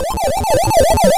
Oh, my God.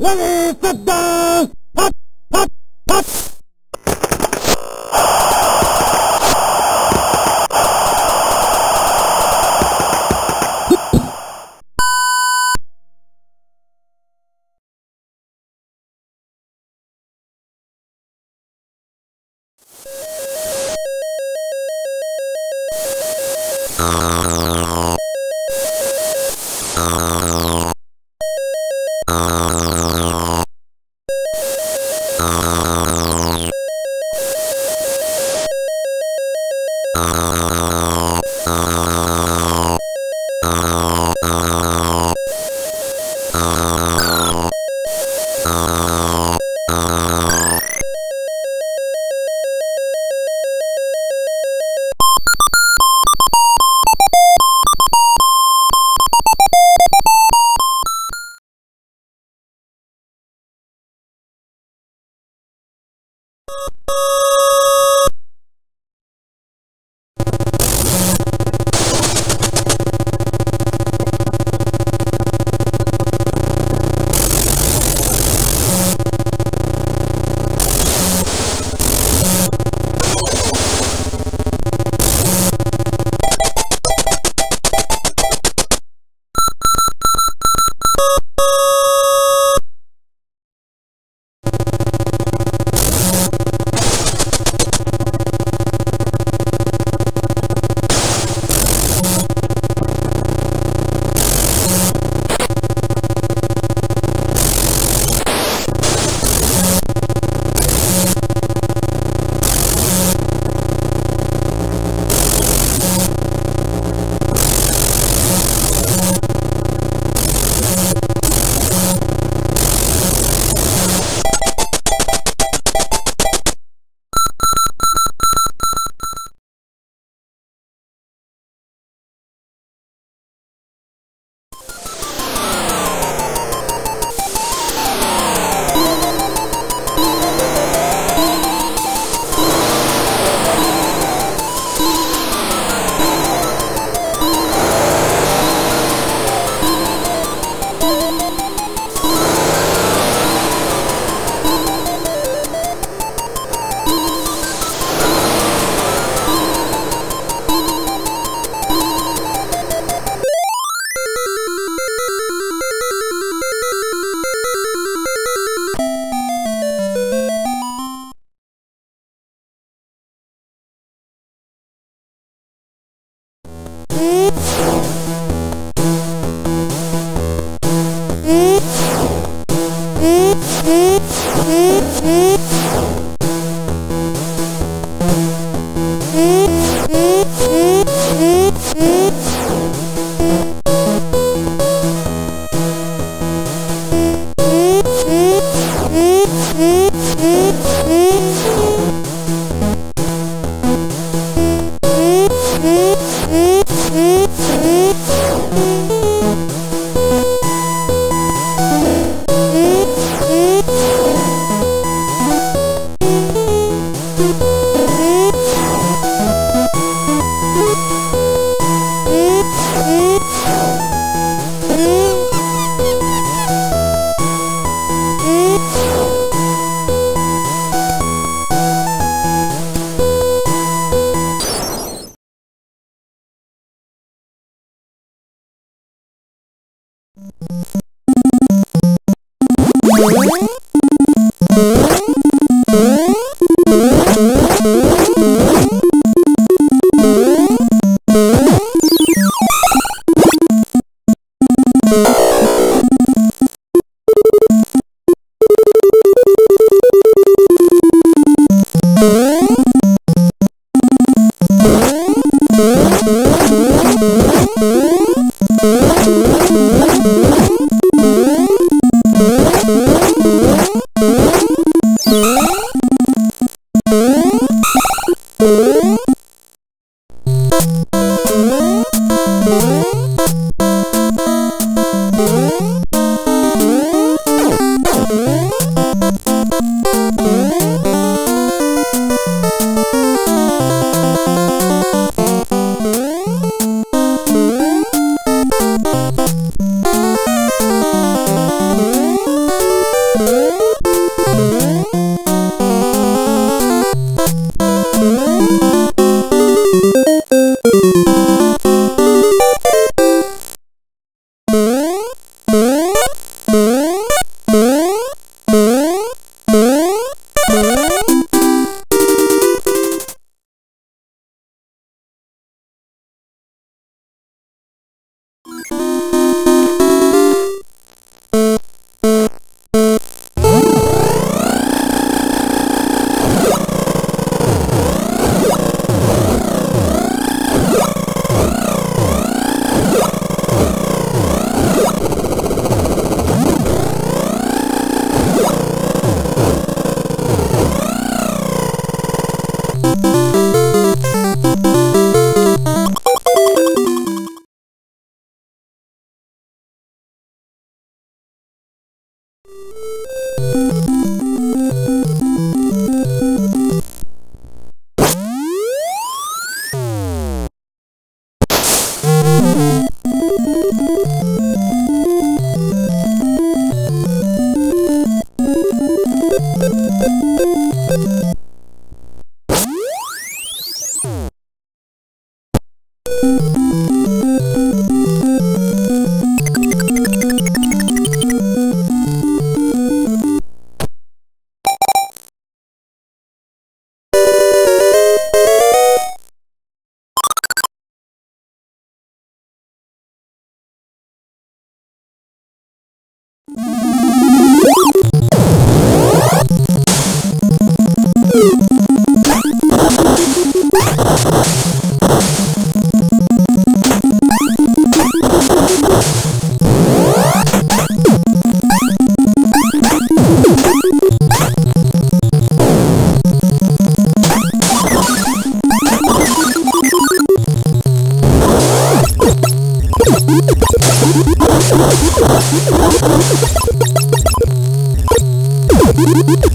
Let it football!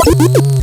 Música